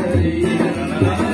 Hare